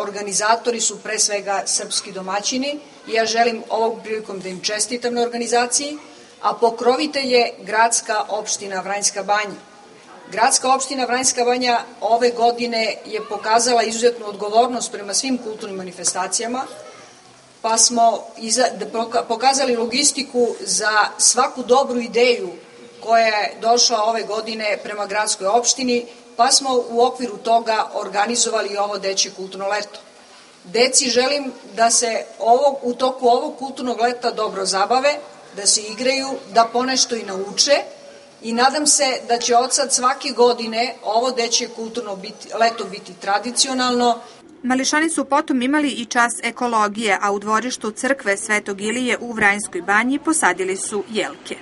organizatori su pre svega srpski domaćini i ja želim ovog prilikom da im čestitam na organizaciji, a pokrovitelj je gradska opština Vranjska banja. Gradska opština Vranjska banja ove godine je pokazala izuzetnu odgovornost prema svim kulturnim manifestacijama, pa smo da pokazali logistiku za svaku dobru ideju koja je došla ove godine prema gradskoj opštini, pa smo u okviru toga organizovali ovo deće kulturno leto. Deci želim da se ovog, u toku ovog kulturnog leta dobro zabave, da se igraju, da ponešto i nauče i nadam se da će od sad svake godine ovo deće kulturno biti, leto biti tradicionalno Mališani su potom imali i čas ekologije, a u dvorištu crkve Svetog Ilije u Vrajinskoj banji posadili su jelke.